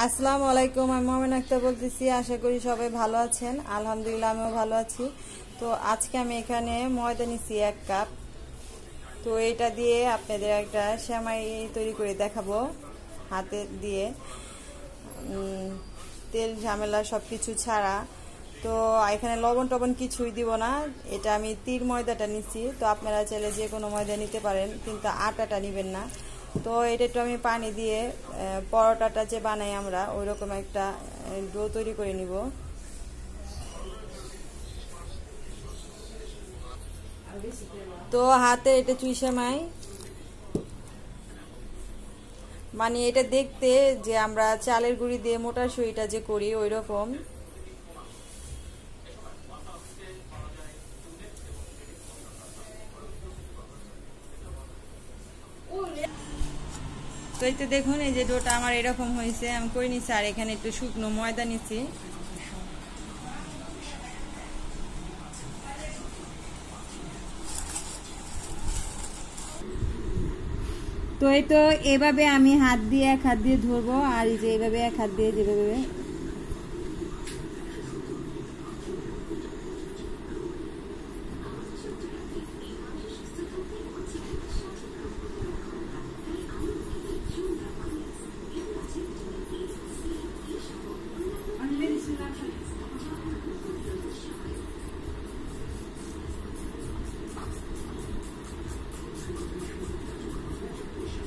আসসালামু আলাইকুম, আমি মোহামেন আক্তার বলতেছি, আশা করি সবাই ভালো আছেন। আলহামদুলিল্লাহ, আমিও ভালো আছি। তো আজকে আমি এখানে ময়দা নিছি এক কাপ। তো এটা দিয়ে আপনাদের একটা শ্যামাই তৈরি করে দেখাবো হাতে দিয়ে। তেল ঝামেলা সব কিছু ছাড়া। তো এখানে লবণ টবণ কিছুই দিব না। এটা আমি তীর ময়দাটা নিচ্ছি তো আপনারা চাইলে যে কোনো ময়দা নিতে পারেন, কিন্তু আটাটা নেবেন না। তো এটা একটু আমি পানি দিয়ে পরোটাটা যে বানাই আমরা ওই রকম একটা ডো তৈরি করে নিব। তো হাতে এটা চুইসামাই মানে এটা দেখতে যে আমরা চালের গুঁড়ি দিয়ে মোটার সইটা যে করি ওই রকম তো এই তো দেখুন, এই যে ডোটা আমার এরকম হয়েছে। আমি করে নিচ্ছি, আর এখানে একটু শুকনো ময়দা নিচ্ছি। তো এই তো এভাবে আমি হাত দিয়ে, এক হাত দিয়ে ধরবো আর এই যে এভাবে এক হাত দিয়ে যেভাবে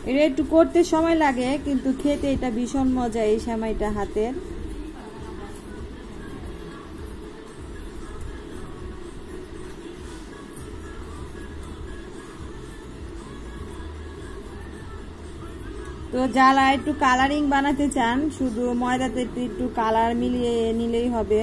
এটা একটু করতে সময় লাগে, কিন্তু খেতে এটা ভীষণ মজা এই সেমাইটা হাতের। তো যারা একটু কালারিং বানাতে চান, শুধু ময়দাতে একটু একটু কালার মিলিয়ে নিলেই হবে।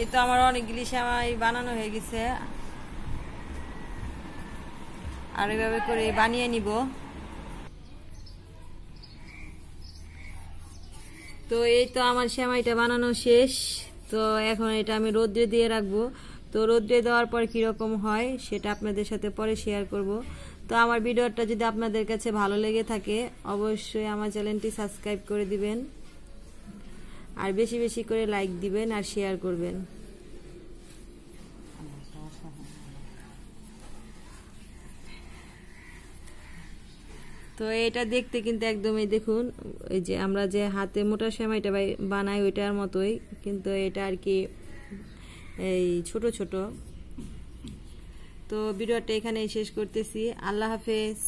এই তো আমার অনেকগুলি সেমাই বানানো হয়ে গেছে। আর এভাবে করে বানিয়ে নিব। তো এই তো আমার সেমাইটা বানানো শেষ। তো এখন এটা আমি রোদ্রে দিয়ে রাখব। তো রোদ্রে দেওয়ার পর কীরকম হয় সেটা আপনাদের সাথে পরে শেয়ার করব। তো আমার ভিডিওটা যদি আপনাদের কাছে ভালো লেগে থাকে, অবশ্যই আমার চ্যানেলটি সাবস্ক্রাইব করে দিবেন। আর বেশি বেশি করে লাইক দিবেন আর শেয়ার করবেন। তো এটা দেখতে কিন্তু একদমই দেখুন, ওই যে আমরা যে হাতে মোটা সেমাইটা বানাই ওইটার মতোই, কিন্তু এটা আর কি এই ছোট ছোট। তো ভিডিওটা এখানেই শেষ করতেছি। আল্লাহ হাফেজ।